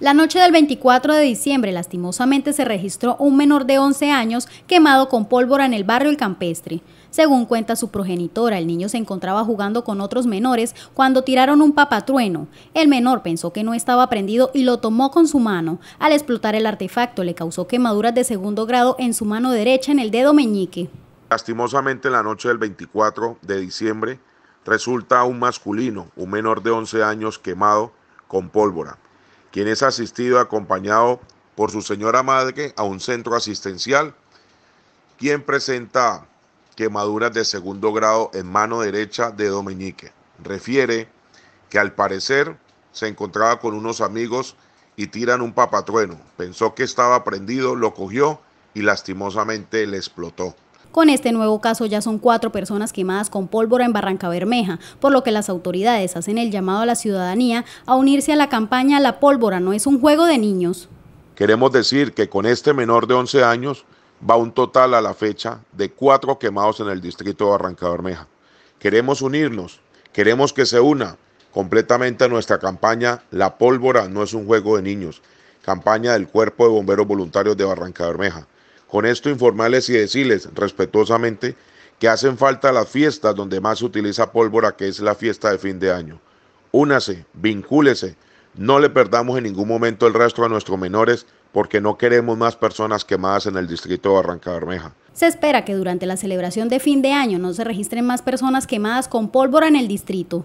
La noche del 24 de diciembre, lastimosamente, se registró un menor de 11 años quemado con pólvora en el barrio El Campestre. Según cuenta su progenitora, el niño se encontraba jugando con otros menores cuando tiraron un papatrueno. El menor pensó que no estaba prendido y lo tomó con su mano. Al explotar el artefacto, le causó quemaduras de segundo grado en su mano derecha en el dedo meñique. Lastimosamente, en la noche del 24 de diciembre, resulta un masculino, un menor de 11 años, quemado con pólvora quien es asistido acompañado por su señora madre a un centro asistencial, quien presenta quemaduras de segundo grado en mano derecha de Dominique. Refiere que al parecer se encontraba con unos amigos y tiran un papatrueno. Pensó que estaba prendido, lo cogió y lastimosamente le explotó. Con este nuevo caso ya son cuatro personas quemadas con pólvora en Barranca Bermeja, por lo que las autoridades hacen el llamado a la ciudadanía a unirse a la campaña La pólvora no es un juego de niños. Queremos decir que con este menor de 11 años va un total a la fecha de cuatro quemados en el distrito de Barranca Bermeja. Queremos unirnos, queremos que se una completamente a nuestra campaña La pólvora no es un juego de niños, campaña del Cuerpo de Bomberos Voluntarios de Barranca Bermeja. Con esto informarles y decirles respetuosamente que hacen falta las fiestas donde más se utiliza pólvora, que es la fiesta de fin de año. Únase, vincúlese, no le perdamos en ningún momento el rastro a nuestros menores porque no queremos más personas quemadas en el distrito de Barranca Bermeja. Se espera que durante la celebración de fin de año no se registren más personas quemadas con pólvora en el distrito.